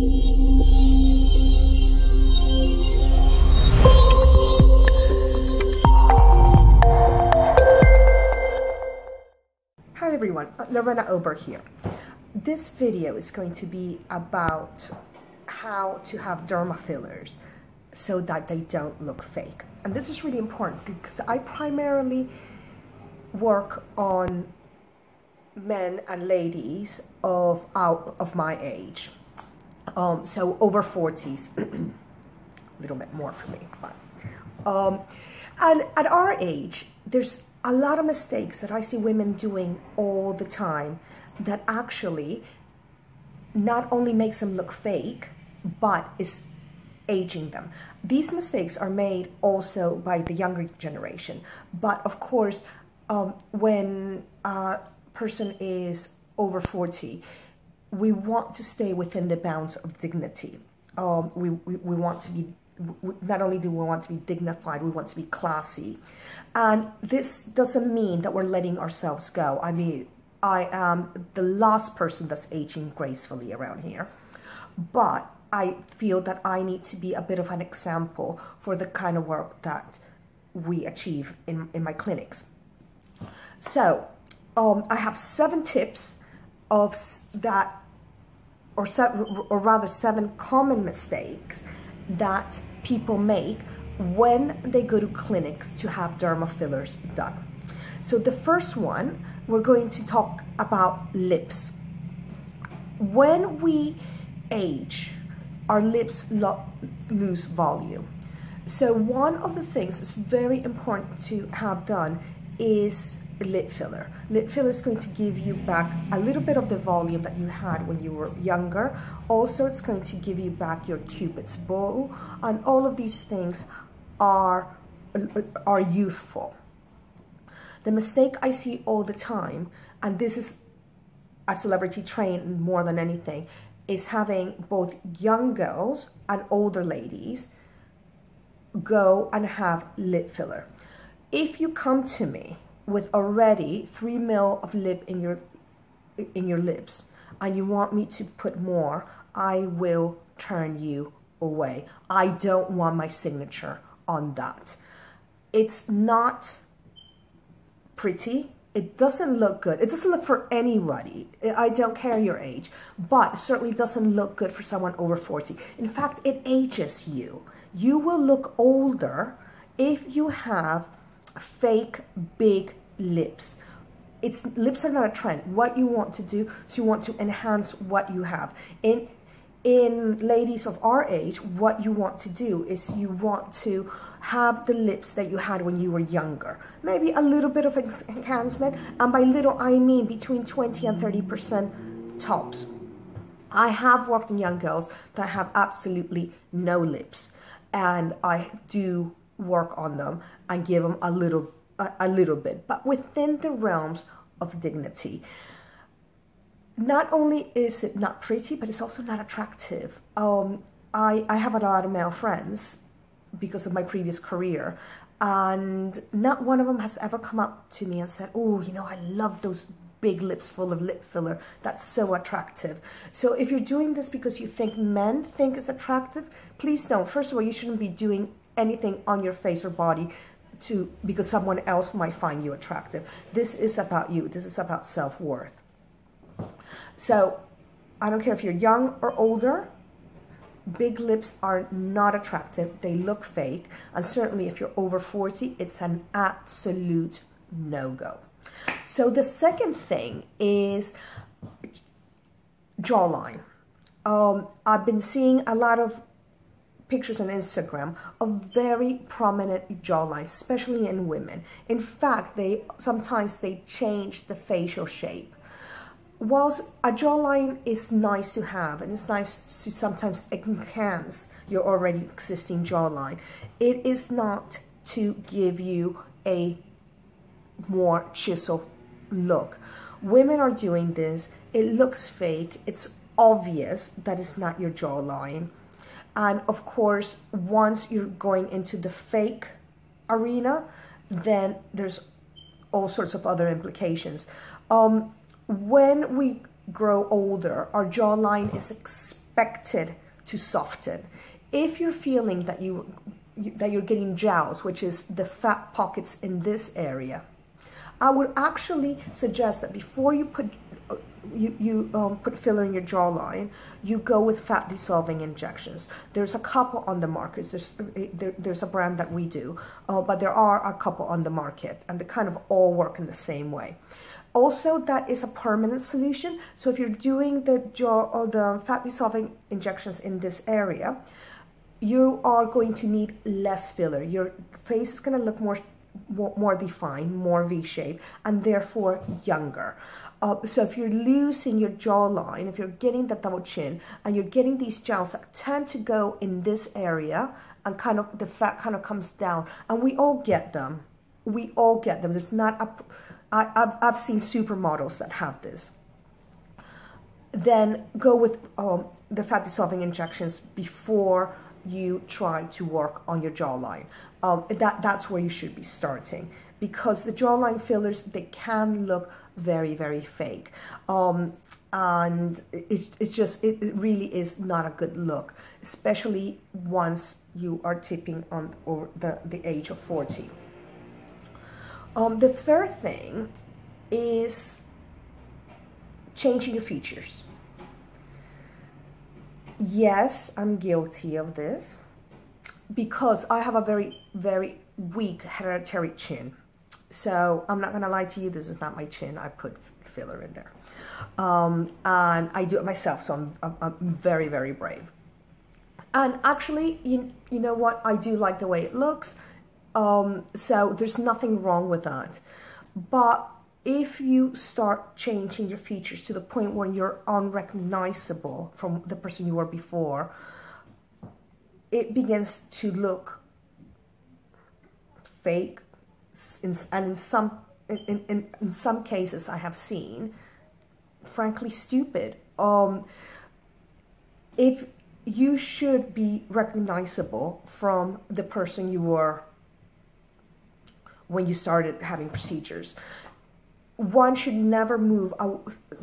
Hi everyone, uh, Lorena Oberg here. This video is going to be about how to have derma fillers so that they don't look fake. And this is really important because I primarily work on men and ladies of out of my age. Um, so over 40s, a little bit more for me, but um, and at our age, there's a lot of mistakes that I see women doing all the time that actually not only makes them look fake, but is aging them. These mistakes are made also by the younger generation. But of course, um, when a person is over 40, we want to stay within the bounds of dignity. Um, we, we, we want to be, not only do we want to be dignified, we want to be classy. And this doesn't mean that we're letting ourselves go. I mean, I am the last person that's aging gracefully around here. But I feel that I need to be a bit of an example for the kind of work that we achieve in, in my clinics. So um, I have seven tips of that, or, seven, or rather seven common mistakes that people make when they go to clinics to have derma fillers done. So the first one, we're going to talk about lips. When we age, our lips lo lose volume. So one of the things that's very important to have done is lip filler. Lip filler is going to give you back a little bit of the volume that you had when you were younger. Also, it's going to give you back your cupid's bow, and all of these things are, are youthful. The mistake I see all the time, and this is a celebrity train more than anything, is having both young girls and older ladies go and have lip filler. If you come to me with already three mil of lip in your in your lips and you want me to put more, I will turn you away. I don't want my signature on that. It's not pretty. It doesn't look good. It doesn't look for anybody. I don't care your age, but certainly doesn't look good for someone over 40. In fact, it ages you. You will look older if you have fake big lips. It's lips are not a trend. What you want to do is you want to enhance what you have. In in ladies of our age, what you want to do is you want to have the lips that you had when you were younger. Maybe a little bit of enhancement, and by little I mean between 20 and 30% tops. I have worked in young girls that have absolutely no lips, and I do work on them and give them a little a, a little bit, but within the realms of dignity. Not only is it not pretty, but it's also not attractive. Um, I, I have a lot of male friends because of my previous career, and not one of them has ever come up to me and said, oh, you know, I love those big lips full of lip filler. That's so attractive. So if you're doing this because you think men think it's attractive, please don't. First of all, you shouldn't be doing anything on your face or body to because someone else might find you attractive. This is about you. This is about self-worth. So I don't care if you're young or older, big lips are not attractive. They look fake. And certainly if you're over 40, it's an absolute no-go. So the second thing is jawline. Um, I've been seeing a lot of pictures on Instagram of very prominent jawlines, especially in women. In fact, they sometimes they change the facial shape. Whilst a jawline is nice to have and it's nice to sometimes enhance your already existing jawline, it is not to give you a more chisel look. Women are doing this. It looks fake. It's obvious that it's not your jawline. And of course, once you're going into the fake arena, then there's all sorts of other implications. Um, when we grow older, our jawline is expected to soften. If you're feeling that you that you're getting jowls, which is the fat pockets in this area, I would actually suggest that before you put you, you um, put filler in your jawline, you go with fat dissolving injections. There's a couple on the market. There's, there, there's a brand that we do, uh, but there are a couple on the market and they kind of all work in the same way. Also, that is a permanent solution. So if you're doing the jaw or the fat dissolving injections in this area, you are going to need less filler. Your face is going to look more more defined, more V-shaped, and therefore younger. Uh, so if you're losing your jawline, if you're getting the double chin, and you're getting these jowls that tend to go in this area, and kind of the fat kind of comes down, and we all get them. We all get them. There's not a. I, I've I've seen supermodels that have this. Then go with um, the fat dissolving injections before you try to work on your jawline. Um, that, that's where you should be starting because the jawline fillers, they can look very, very fake. Um, and it's, it's just, it, really is not a good look, especially once you are tipping on or the, the age of 40. Um, the third thing is changing your features yes, I'm guilty of this because I have a very, very weak hereditary chin. So I'm not going to lie to you, this is not my chin. I put filler in there. Um, and I do it myself, so I'm, I'm, I'm very, very brave. And actually, you, you know what? I do like the way it looks. Um, so there's nothing wrong with that. But if you start changing your features to the point where you're unrecognizable from the person you were before, it begins to look fake. and in some, in, in, in some cases I have seen, frankly, stupid. Um, if you should be recognizable from the person you were when you started having procedures one should never move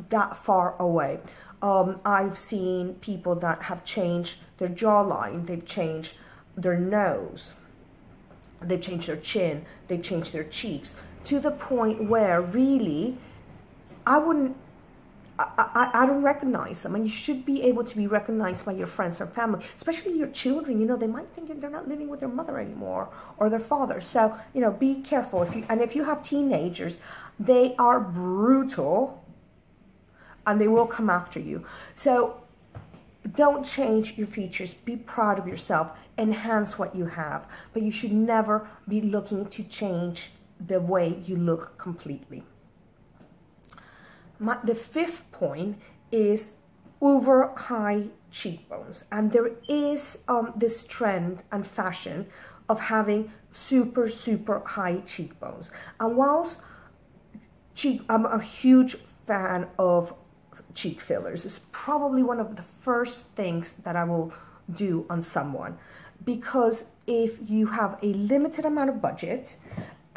that far away. Um, I've seen people that have changed their jawline, they've changed their nose, they've changed their chin, they've changed their cheeks to the point where really I wouldn't, I, I, I don't recognize them. And you should be able to be recognized by your friends or family, especially your children. You know, they might think they're not living with their mother anymore or their father. So, you know, be careful. If you, and if you have teenagers, they are brutal and they will come after you. So don't change your features. Be proud of yourself. Enhance what you have. But you should never be looking to change the way you look completely. My, the fifth point is over high cheekbones. And there is um, this trend and fashion of having super, super high cheekbones. And whilst cheek, I'm a huge fan of cheek fillers. It's probably one of the first things that I will do on someone because if you have a limited amount of budget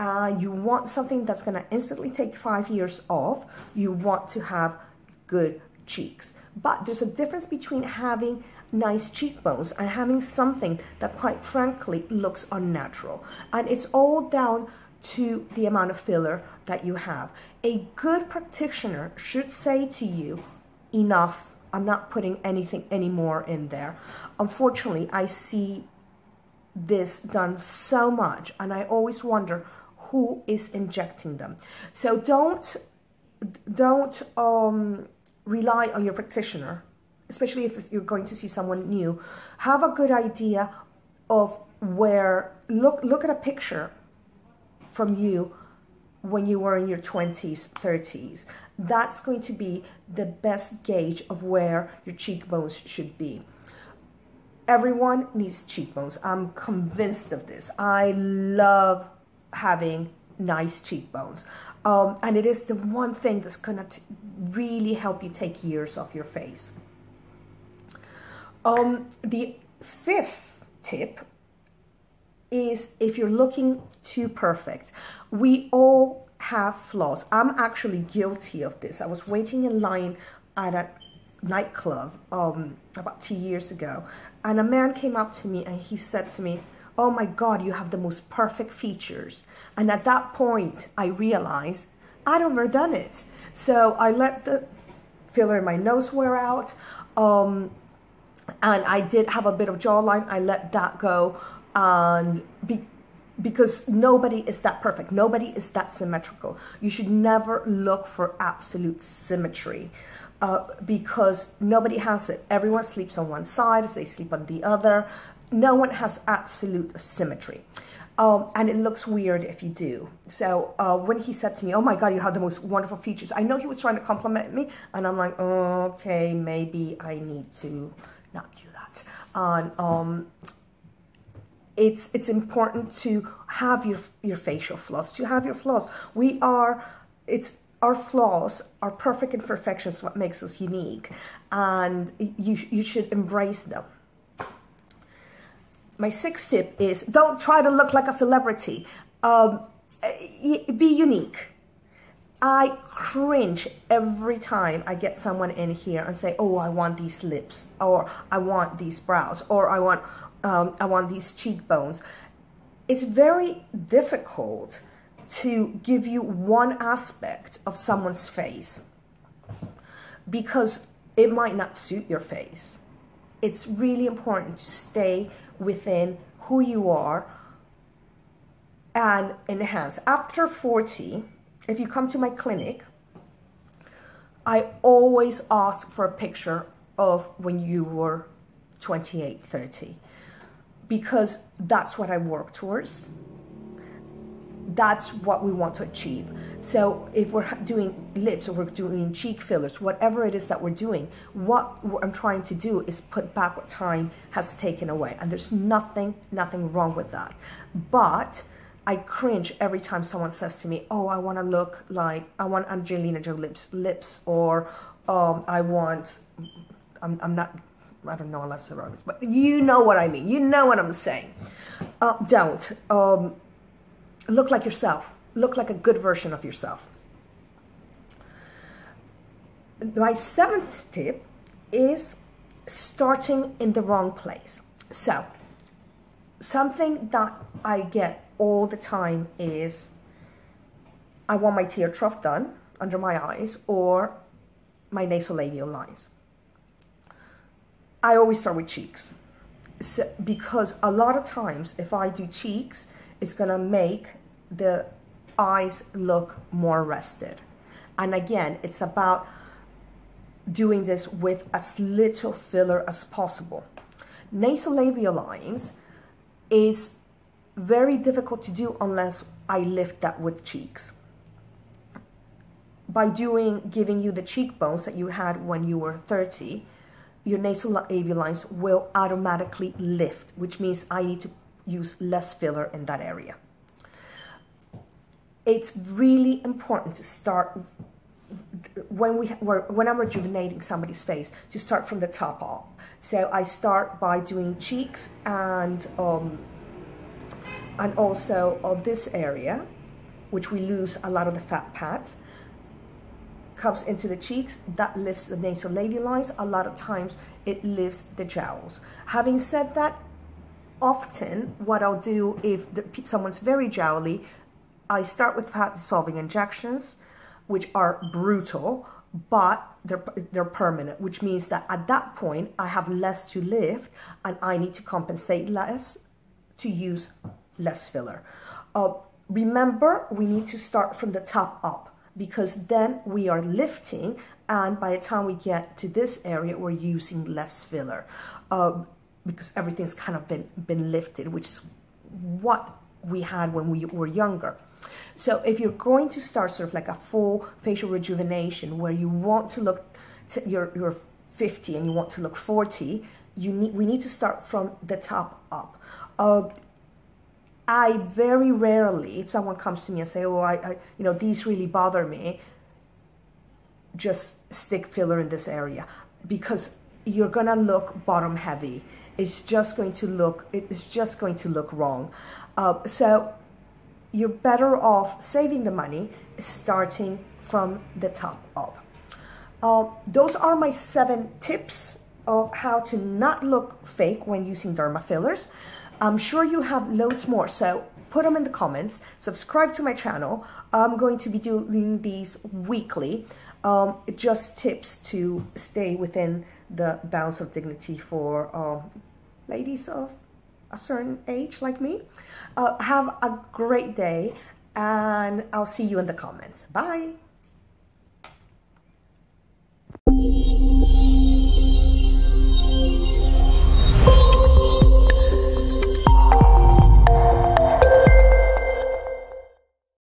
uh, you want something that's going to instantly take five years off, you want to have good cheeks. But there's a difference between having nice cheekbones and having something that quite frankly looks unnatural. And it's all down to the amount of filler that you have. A good practitioner should say to you, enough, I'm not putting anything anymore in there. Unfortunately, I see this done so much and I always wonder who is injecting them. So don't, don't um, rely on your practitioner, especially if you're going to see someone new. Have a good idea of where, look, look at a picture from you when you were in your 20s, 30s. That's going to be the best gauge of where your cheekbones should be. Everyone needs cheekbones. I'm convinced of this. I love having nice cheekbones. Um, and it is the one thing that's going to really help you take years off your face. Um, the fifth tip is if you're looking too perfect. We all have flaws. I'm actually guilty of this. I was waiting in line at a nightclub um, about two years ago, and a man came up to me and he said to me, "Oh my God, you have the most perfect features." And at that point, I realized I'd overdone it. So I let the filler in my nose wear out. Um, and I did have a bit of jawline. I let that go. And be, because nobody is that perfect. Nobody is that symmetrical. You should never look for absolute symmetry. Uh, because nobody has it. Everyone sleeps on one side, they sleep on the other. No one has absolute symmetry. Um, and it looks weird if you do. So uh, when he said to me, oh my God, you have the most wonderful features, I know he was trying to compliment me. And I'm like, okay, maybe I need to not do that. And um, it's, it's important to have your, your facial flaws, to have your flaws. We are, it's, our flaws, our perfect imperfections, what makes us unique. And you, you should embrace them. My sixth tip is don't try to look like a celebrity. Um, be unique. I cringe every time I get someone in here and say, "Oh, I want these lips," or "I want these brows," or "I want um, I want these cheekbones." It's very difficult to give you one aspect of someone's face because it might not suit your face. It's really important to stay within who you are and enhance. After 40, if you come to my clinic, I always ask for a picture of when you were 28, 30, because that's what I work towards that's what we want to achieve. So if we're doing lips or we're doing cheek fillers, whatever it is that we're doing, what I'm trying to do is put back what time has taken away. And there's nothing, nothing wrong with that. But I cringe every time someone says to me, oh, I want to look like, I want Angelina Jolie lips, lips or um, I want, I'm, I'm not, I don't know unless they're but you know what I mean. You know what I'm saying. Uh, don't. Um, Look like yourself. Look like a good version of yourself. My seventh tip is starting in the wrong place. So, something that I get all the time is I want my tear trough done under my eyes or my nasolabial lines. I always start with cheeks so, because a lot of times if I do cheeks, it's gonna make the eyes look more rested. And again, it's about doing this with as little filler as possible. Nasolabial lines is very difficult to do unless I lift that with cheeks. By doing, giving you the cheekbones that you had when you were 30, your nasal nasolabial lines will automatically lift, which means I need to use less filler in that area it's really important to start when we when I'm rejuvenating somebody's face to start from the top up. So I start by doing cheeks and um, and also of this area, which we lose a lot of the fat pads, comes into the cheeks. That lifts the nasolabial lines. A lot of times it lifts the jowls. Having said that, often what I'll do if the, someone's very jowly, I start with fat dissolving injections, which are brutal, but they're, they're permanent, which means that at that point, I have less to lift and I need to compensate less to use less filler. Uh, remember, we need to start from the top up because then we are lifting and by the time we get to this area, we're using less filler uh, because everything's kind of been, been lifted, which is what we had when we were younger. So if you're going to start sort of like a full facial rejuvenation where you want to look, to, you're, you're 50 and you want to look 40, you need, we need to start from the top up. Uh, I very rarely, if someone comes to me and say, oh, I, I, you know, these really bother me, just stick filler in this area because you're gonna look bottom heavy. It's just going to look, it's just going to look wrong. Uh, so you're better off saving the money starting from the top up. Uh, those are my seven tips of how to not look fake when using derma fillers. I'm sure you have loads more, so put them in the comments. Subscribe to my channel. I'm going to be doing these weekly. Um, just tips to stay within the bounds of dignity for um, ladies of a certain age like me. Uh, have a great day and I'll see you in the comments. Bye.